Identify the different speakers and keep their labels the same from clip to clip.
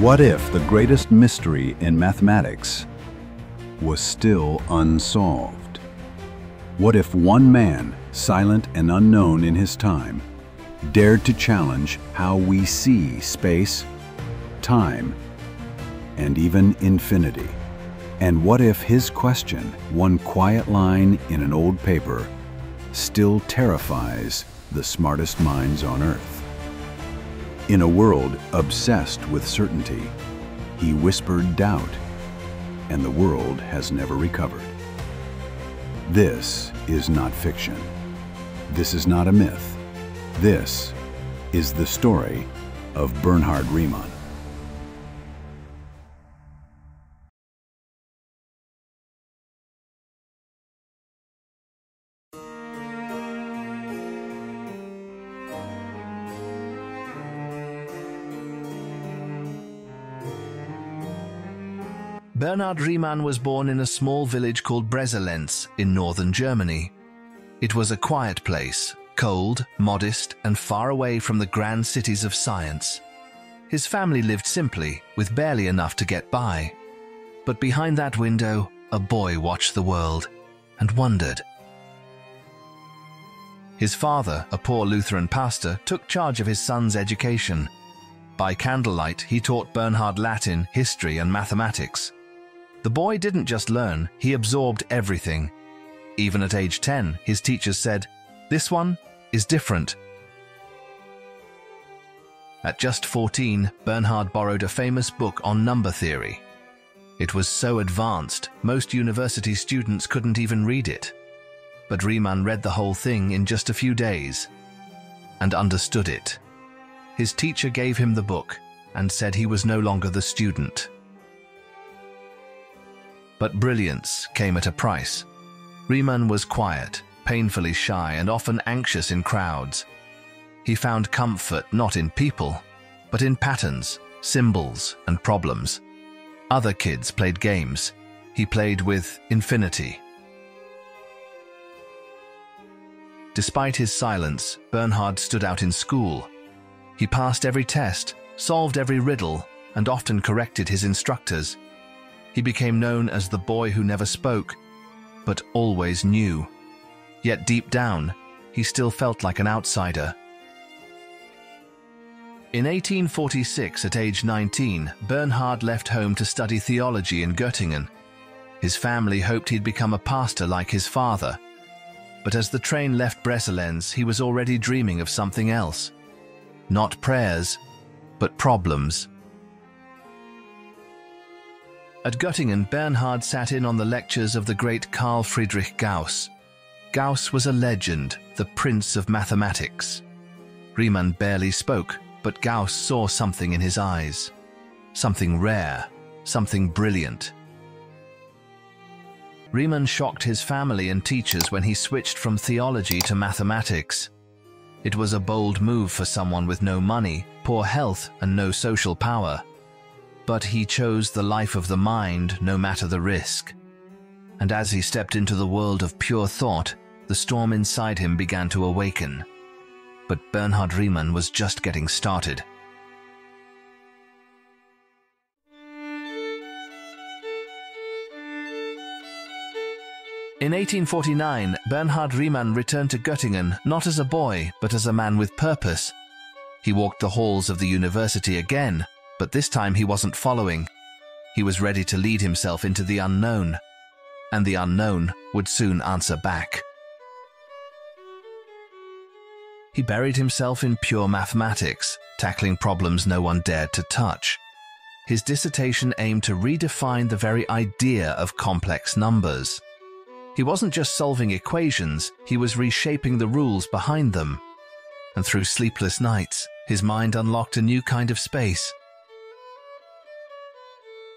Speaker 1: What if the greatest mystery in mathematics was still unsolved? What if one man, silent and unknown in his time, dared to challenge how we see space, time, and even infinity? And what if his question, one quiet line in an old paper, still terrifies the smartest minds on Earth? In a world obsessed with certainty, he whispered doubt, and the world has never recovered. This is not fiction. This is not a myth. This is the story of Bernhard Riemann.
Speaker 2: Bernhard Riemann was born in a small village called Breselenz in northern Germany. It was a quiet place, cold, modest, and far away from the grand cities of science. His family lived simply, with barely enough to get by. But behind that window, a boy watched the world and wondered. His father, a poor Lutheran pastor, took charge of his son's education. By candlelight, he taught Bernhard Latin, history, and mathematics. The boy didn't just learn, he absorbed everything. Even at age 10, his teachers said, This one is different. At just 14, Bernhard borrowed a famous book on number theory. It was so advanced, most university students couldn't even read it. But Riemann read the whole thing in just a few days and understood it. His teacher gave him the book and said he was no longer the student. But brilliance came at a price. Riemann was quiet, painfully shy, and often anxious in crowds. He found comfort not in people, but in patterns, symbols, and problems. Other kids played games. He played with infinity. Despite his silence, Bernhard stood out in school. He passed every test, solved every riddle, and often corrected his instructors. He became known as the boy who never spoke, but always knew. Yet deep down, he still felt like an outsider. In 1846, at age 19, Bernhard left home to study theology in Göttingen. His family hoped he'd become a pastor like his father. But as the train left Breselenz, he was already dreaming of something else. Not prayers, but problems. At Göttingen, Bernhard sat in on the lectures of the great Carl Friedrich Gauss. Gauss was a legend, the prince of mathematics. Riemann barely spoke, but Gauss saw something in his eyes. Something rare, something brilliant. Riemann shocked his family and teachers when he switched from theology to mathematics. It was a bold move for someone with no money, poor health, and no social power but he chose the life of the mind no matter the risk. And as he stepped into the world of pure thought, the storm inside him began to awaken. But Bernhard Riemann was just getting started. In 1849, Bernhard Riemann returned to Göttingen not as a boy, but as a man with purpose. He walked the halls of the university again, but this time he wasn't following. He was ready to lead himself into the unknown, and the unknown would soon answer back. He buried himself in pure mathematics, tackling problems no one dared to touch. His dissertation aimed to redefine the very idea of complex numbers. He wasn't just solving equations, he was reshaping the rules behind them. And through sleepless nights, his mind unlocked a new kind of space,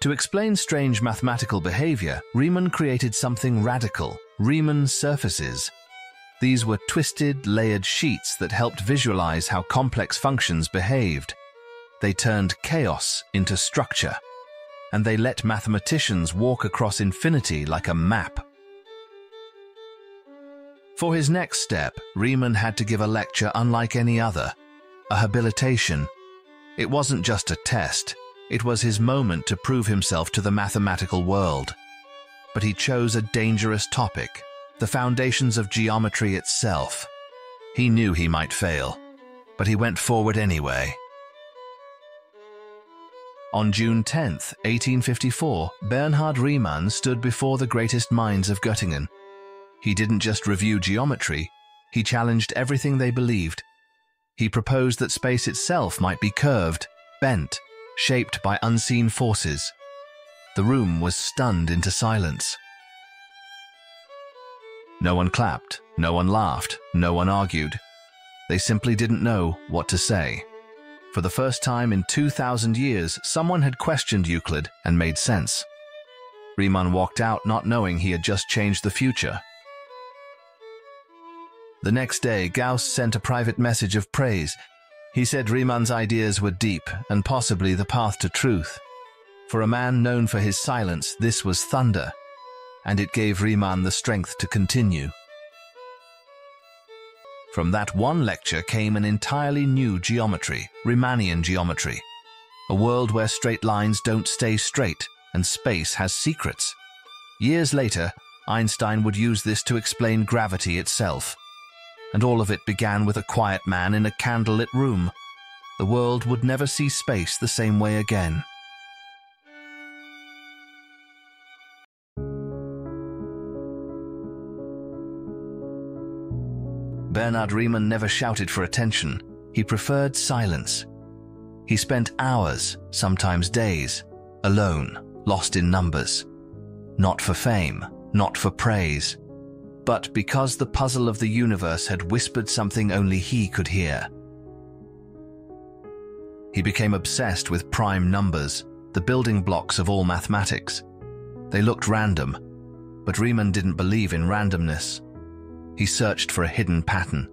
Speaker 2: to explain strange mathematical behavior, Riemann created something radical, Riemann surfaces. These were twisted, layered sheets that helped visualize how complex functions behaved. They turned chaos into structure, and they let mathematicians walk across infinity like a map. For his next step, Riemann had to give a lecture unlike any other, a habilitation. It wasn't just a test, It was his moment to prove himself to the mathematical world. But he chose a dangerous topic, the foundations of geometry itself. He knew he might fail, but he went forward anyway. On June 10, 1854, Bernhard Riemann stood before the greatest minds of Göttingen. He didn't just review geometry, he challenged everything they believed. He proposed that space itself might be curved, bent, shaped by unseen forces. The room was stunned into silence. No one clapped, no one laughed, no one argued. They simply didn't know what to say. For the first time in 2,000 years, someone had questioned Euclid and made sense. Riemann walked out not knowing he had just changed the future. The next day, Gauss sent a private message of praise. He said Riemann's ideas were deep and possibly the path to truth. For a man known for his silence, this was thunder, and it gave Riemann the strength to continue. From that one lecture came an entirely new geometry, Riemannian geometry, a world where straight lines don't stay straight and space has secrets. Years later, Einstein would use this to explain gravity itself and all of it began with a quiet man in a candlelit room. The world would never see space the same way again. Bernhard Riemann never shouted for attention. He preferred silence. He spent hours, sometimes days, alone, lost in numbers. Not for fame, not for praise, but because the puzzle of the universe had whispered something only he could hear. He became obsessed with prime numbers, the building blocks of all mathematics. They looked random, but Riemann didn't believe in randomness. He searched for a hidden pattern,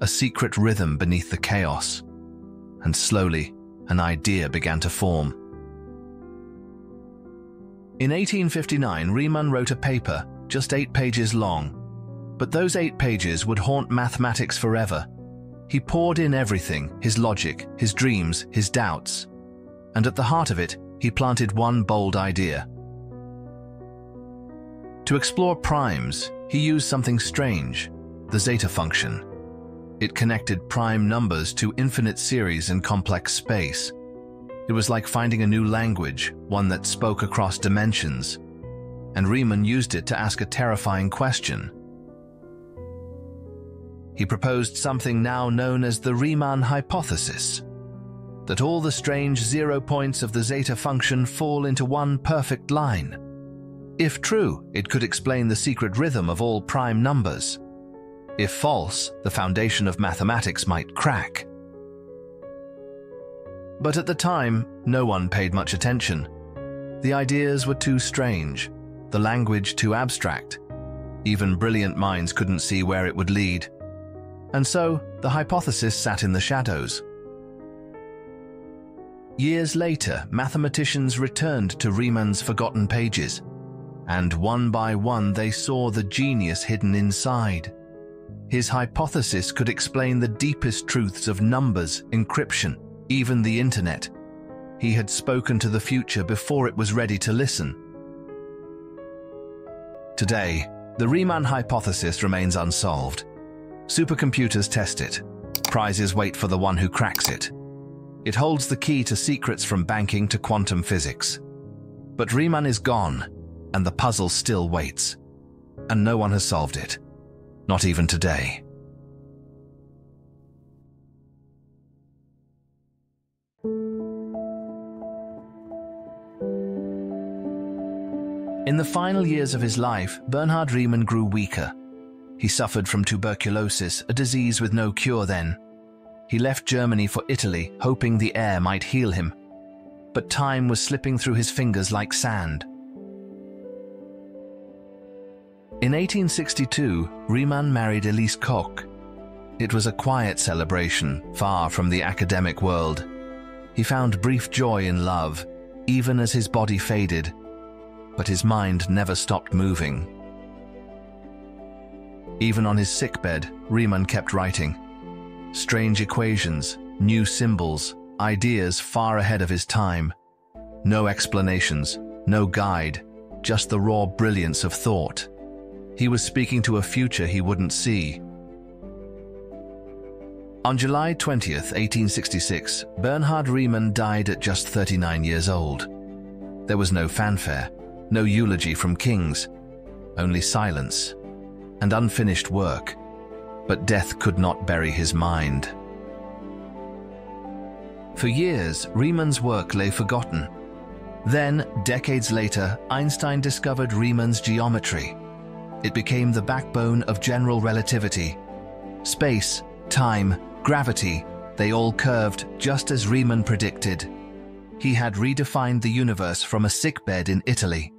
Speaker 2: a secret rhythm beneath the chaos. And slowly, an idea began to form. In 1859, Riemann wrote a paper, just eight pages long, but those eight pages would haunt mathematics forever. He poured in everything his logic, his dreams, his doubts. And at the heart of it, he planted one bold idea. To explore primes, he used something strange the zeta function. It connected prime numbers to infinite series in complex space. It was like finding a new language, one that spoke across dimensions. And Riemann used it to ask a terrifying question he proposed something now known as the Riemann hypothesis that all the strange zero points of the zeta function fall into one perfect line. If true, it could explain the secret rhythm of all prime numbers. If false, the foundation of mathematics might crack. But at the time, no one paid much attention. The ideas were too strange, the language too abstract. Even brilliant minds couldn't see where it would lead. And so, the hypothesis sat in the shadows. Years later, mathematicians returned to Riemann's forgotten pages, and one by one they saw the genius hidden inside. His hypothesis could explain the deepest truths of numbers, encryption, even the internet. He had spoken to the future before it was ready to listen. Today, the Riemann hypothesis remains unsolved. Supercomputers test it. Prizes wait for the one who cracks it. It holds the key to secrets from banking to quantum physics. But Riemann is gone, and the puzzle still waits. And no one has solved it. Not even today. In the final years of his life, Bernhard Riemann grew weaker he suffered from tuberculosis, a disease with no cure then. He left Germany for Italy, hoping the air might heal him. But time was slipping through his fingers like sand. In 1862, Riemann married Elise Koch. It was a quiet celebration, far from the academic world. He found brief joy in love, even as his body faded, but his mind never stopped moving. Even on his sickbed, Riemann kept writing. Strange equations, new symbols, ideas far ahead of his time. No explanations, no guide, just the raw brilliance of thought. He was speaking to a future he wouldn't see. On July 20th, 1866, Bernhard Riemann died at just 39 years old. There was no fanfare, no eulogy from kings, only silence and unfinished work, but death could not bury his mind. For years, Riemann's work lay forgotten. Then, decades later, Einstein discovered Riemann's geometry. It became the backbone of general relativity. Space, time, gravity, they all curved just as Riemann predicted. He had redefined the universe from a sickbed in Italy.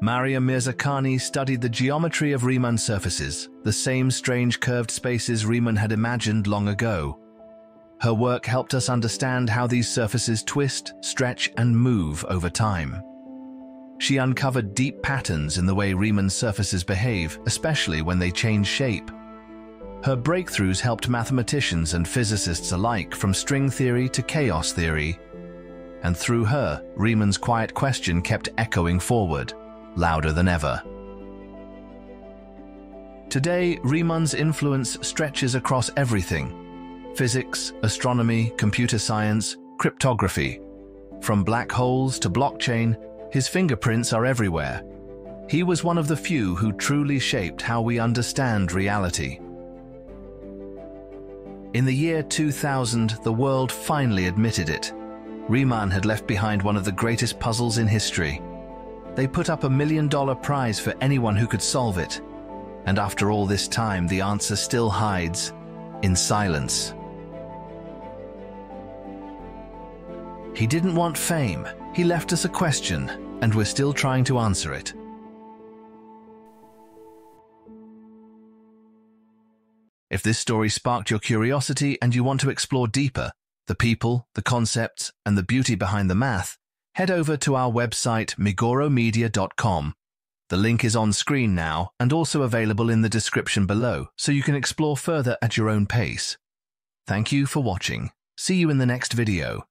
Speaker 2: Maria Mirzakhani studied the geometry of Riemann surfaces, the same strange curved spaces Riemann had imagined long ago. Her work helped us understand how these surfaces twist, stretch, and move over time. She uncovered deep patterns in the way Riemann surfaces behave, especially when they change shape. Her breakthroughs helped mathematicians and physicists alike from string theory to chaos theory. And through her, Riemann's quiet question kept echoing forward, louder than ever. Today, Riemann's influence stretches across everything physics, astronomy, computer science, cryptography. From black holes to blockchain, his fingerprints are everywhere. He was one of the few who truly shaped how we understand reality. In the year 2000, the world finally admitted it. Riemann had left behind one of the greatest puzzles in history. They put up a million dollar prize for anyone who could solve it. And after all this time, the answer still hides in silence. He didn't want fame. He left us a question, and we're still trying to answer it. If this story sparked your curiosity and you want to explore deeper the people, the concepts, and the beauty behind the math, head over to our website migoromedia.com. The link is on screen now and also available in the description below, so you can explore further at your own pace. Thank you for watching. See you in the next video.